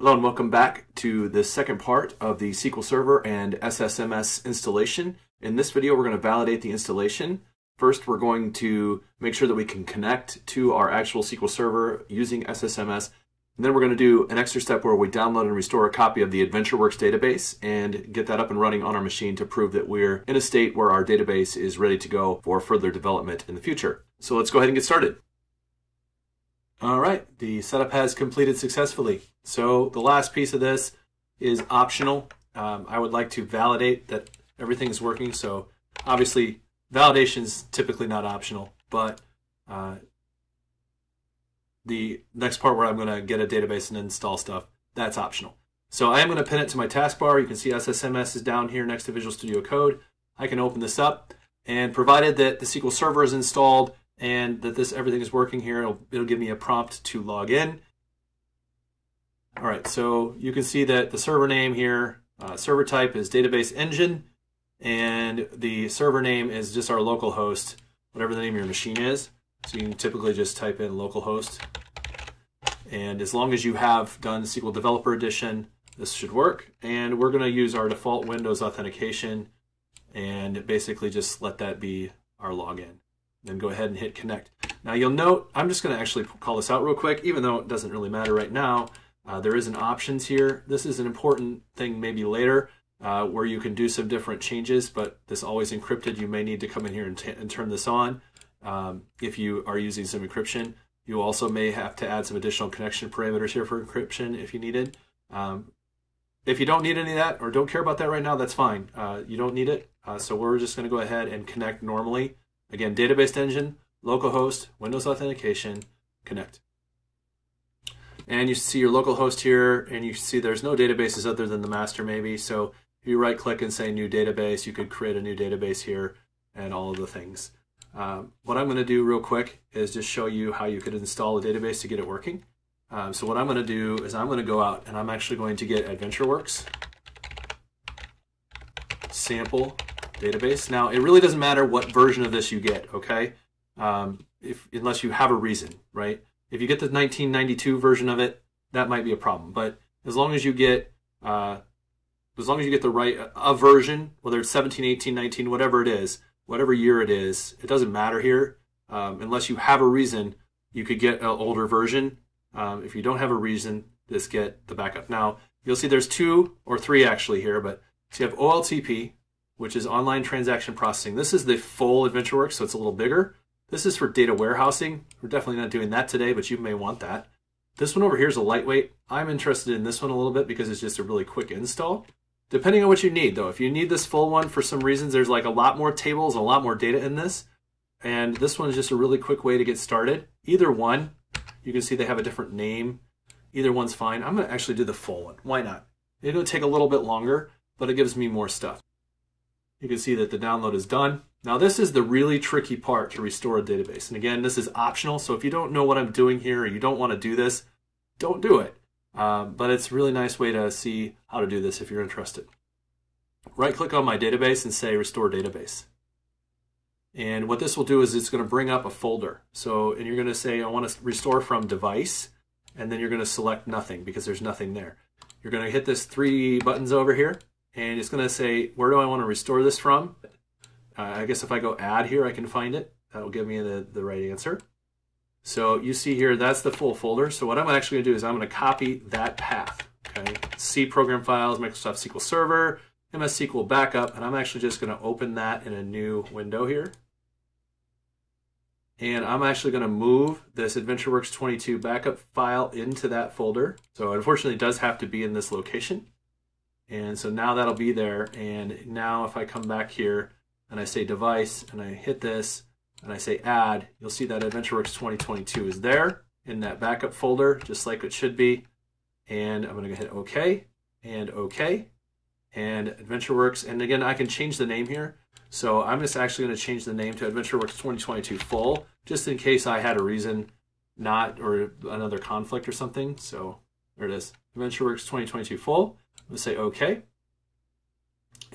Hello and welcome back to the second part of the SQL Server and SSMS installation. In this video, we're going to validate the installation. First, we're going to make sure that we can connect to our actual SQL Server using SSMS. And then we're going to do an extra step where we download and restore a copy of the AdventureWorks database and get that up and running on our machine to prove that we're in a state where our database is ready to go for further development in the future. So let's go ahead and get started. All right, the setup has completed successfully. So the last piece of this is optional. Um, I would like to validate that everything is working. So obviously validation is typically not optional, but uh, the next part where I'm going to get a database and install stuff, that's optional. So I am going to pin it to my taskbar. You can see SSMS is down here next to Visual Studio Code. I can open this up and provided that the SQL Server is installed, and that this everything is working here. It'll, it'll give me a prompt to log in. All right, so you can see that the server name here, uh, server type is database engine, and the server name is just our local host, whatever the name of your machine is. So you can typically just type in localhost. And as long as you have done SQL Developer Edition, this should work. And we're going to use our default Windows authentication and basically just let that be our login then go ahead and hit connect. Now you'll note, I'm just going to actually call this out real quick, even though it doesn't really matter right now. Uh, there is an options here. This is an important thing maybe later uh, where you can do some different changes, but this always encrypted. You may need to come in here and, and turn this on um, if you are using some encryption. You also may have to add some additional connection parameters here for encryption if you needed. Um, if you don't need any of that or don't care about that right now, that's fine. Uh, you don't need it. Uh, so we're just going to go ahead and connect normally. Again, database engine, localhost, Windows authentication, connect. And you see your localhost here, and you see there's no databases other than the master maybe. So if you right click and say new database, you could create a new database here and all of the things. Um, what I'm going to do real quick is just show you how you could install a database to get it working. Um, so what I'm going to do is I'm going to go out and I'm actually going to get AdventureWorks sample database. Now, it really doesn't matter what version of this you get, okay? Um, if unless you have a reason, right? If you get the 1992 version of it, that might be a problem. But as long as you get uh, as long as you get the right a version, whether it's 17, 18, 19, whatever it is, whatever year it is, it doesn't matter here. Um, unless you have a reason, you could get an older version. Um, if you don't have a reason, just get the backup. Now, you'll see there's two or three actually here, but so you have OLTP, which is online transaction processing. This is the full AdventureWorks, so it's a little bigger. This is for data warehousing. We're definitely not doing that today, but you may want that. This one over here is a lightweight. I'm interested in this one a little bit because it's just a really quick install. Depending on what you need, though, if you need this full one for some reasons, there's like a lot more tables, a lot more data in this. And this one is just a really quick way to get started. Either one, you can see they have a different name. Either one's fine. I'm to actually do the full one. Why not? It'll take a little bit longer, but it gives me more stuff you can see that the download is done. Now this is the really tricky part to restore a database. And again, this is optional. So if you don't know what I'm doing here or you don't want to do this, don't do it. Um, but it's a really nice way to see how to do this if you're interested. Right click on my database and say restore database. And what this will do is it's going to bring up a folder. So, and you're going to say, I want to restore from device, and then you're going to select nothing because there's nothing there. You're going to hit this three buttons over here, and it's going to say, where do I want to restore this from? Uh, I guess if I go add here, I can find it. That'll give me the, the right answer. So you see here, that's the full folder. So what I'm actually going to do is I'm going to copy that path. Okay, C program files, Microsoft SQL Server, MS SQL backup, and I'm actually just going to open that in a new window here. And I'm actually going to move this AdventureWorks 22 backup file into that folder. So unfortunately, it does have to be in this location. And so now that'll be there. And now if I come back here and I say device and I hit this and I say add, you'll see that AdventureWorks 2022 is there in that backup folder, just like it should be. And I'm gonna hit OK and OK and AdventureWorks. And again, I can change the name here. So I'm just actually gonna change the name to AdventureWorks 2022 full, just in case I had a reason not or another conflict or something. So there it is, AdventureWorks 2022 full. Let's say OK.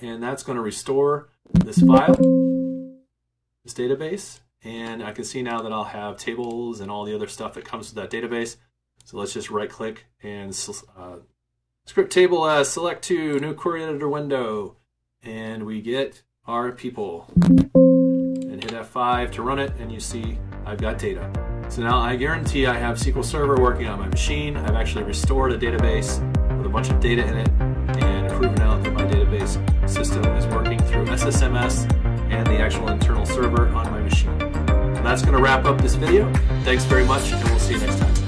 And that's going to restore this file, this database. And I can see now that I'll have tables and all the other stuff that comes with that database. So let's just right click and uh, script table as select to new query editor window, and we get our people. And hit F5 to run it, and you see I've got data. So now I guarantee I have SQL Server working on my machine. I've actually restored a database bunch of data in it and proven out that my database system is working through SSMS and the actual internal server on my machine. And that's going to wrap up this video. Thanks very much, and we'll see you next time.